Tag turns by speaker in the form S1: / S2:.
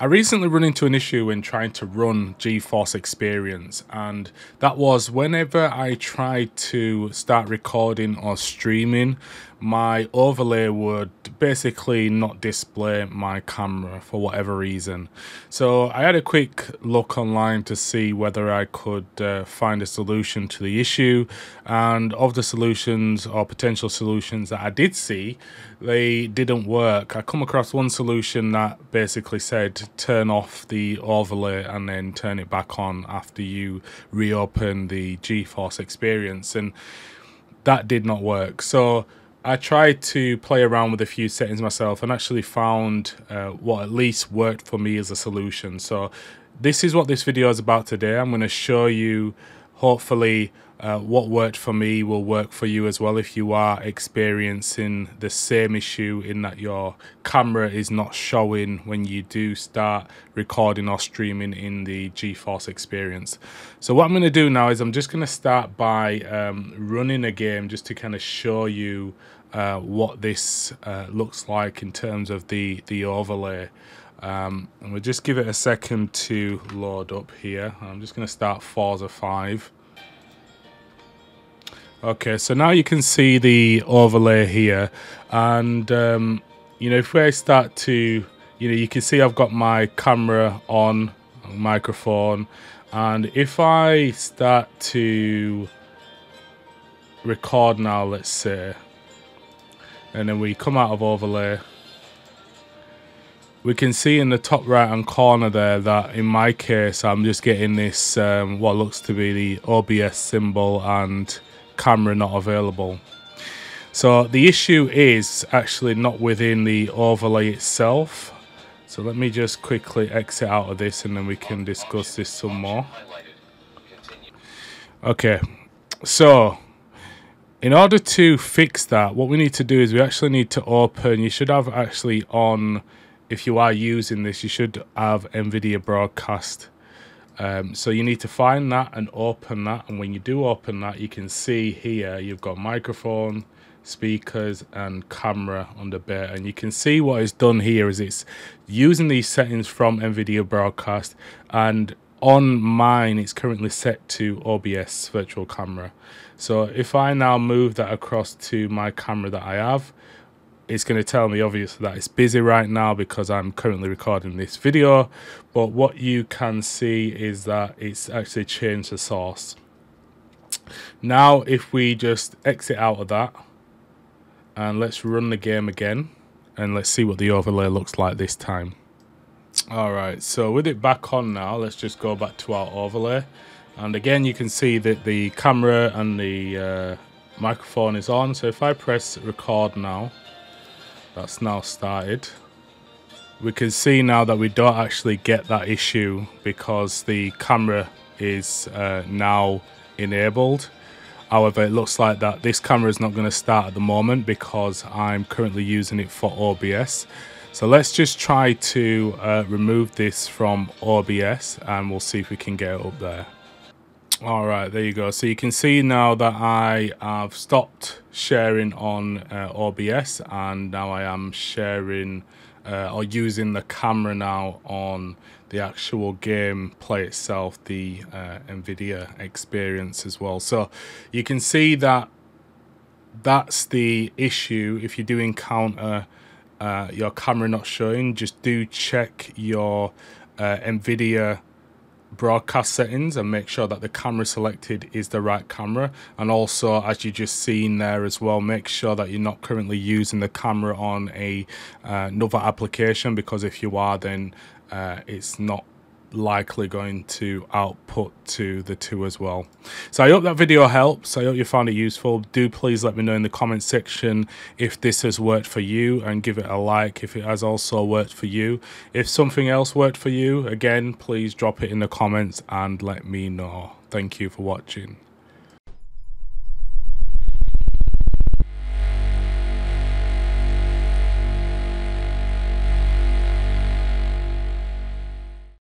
S1: I recently run into an issue when trying to run GeForce Experience, and that was whenever I tried to start recording or streaming, my overlay would basically not display my camera for whatever reason. So I had a quick look online to see whether I could uh, find a solution to the issue, and of the solutions or potential solutions that I did see, they didn't work. I come across one solution that basically said turn off the overlay and then turn it back on after you reopen the GeForce experience and that did not work so I tried to play around with a few settings myself and actually found uh, what at least worked for me as a solution so this is what this video is about today I'm going to show you hopefully uh, what worked for me will work for you as well if you are experiencing the same issue in that your camera is not showing when you do start recording or streaming in the GeForce experience. So what I'm going to do now is I'm just going to start by um, running a game just to kind of show you uh, what this uh, looks like in terms of the, the overlay. Um, and we'll just give it a second to load up here. I'm just going to start Forza 5. Okay, so now you can see the overlay here. And, um, you know, if I start to, you know, you can see I've got my camera on, microphone. And if I start to record now, let's say, and then we come out of overlay, we can see in the top right hand corner there that in my case I'm just getting this um, what looks to be the OBS symbol and camera not available. So the issue is actually not within the overlay itself. So let me just quickly exit out of this and then we can discuss this some more. Okay, so in order to fix that, what we need to do is we actually need to open, you should have actually on, if you are using this, you should have NVIDIA Broadcast um, so you need to find that and open that. And when you do open that, you can see here you've got microphone, speakers and camera under beta. And you can see what it's done here is it's using these settings from NVIDIA Broadcast. And on mine, it's currently set to OBS virtual camera. So if I now move that across to my camera that I have, it's going to tell me obviously that it's busy right now because I'm currently recording this video. But what you can see is that it's actually changed the source. Now if we just exit out of that and let's run the game again and let's see what the overlay looks like this time alright so with it back on now let's just go back to our overlay. And again you can see that the camera and the uh, microphone is on. So if I press record now that's now started. We can see now that we don't actually get that issue because the camera is uh, now enabled. However it looks like that this camera is not going to start at the moment because I'm currently using it for OBS so let's just try to uh, remove this from OBS and we'll see if we can get it up there. All right there you go. So you can see now that i have stopped sharing on uh, obs and now i am sharing uh, or using the camera now on the actual game play itself the uh, nvidia experience as well. So you can see that that's the issue. If you do encounter uh, your camera not showing just do check your uh, nvidia broadcast settings and make sure that the camera selected is the right camera. And also as you just seen there as well make sure that you're not currently using the camera on a uh, another application because if you are then uh, it's not likely going to output to the two as well. So I hope that video helps. I hope you found it useful. Do please let me know in the comment section if this has worked for you and give it a like if it has also worked for you. If something else worked for you, again, please drop it in the comments and let me know. Thank you for watching.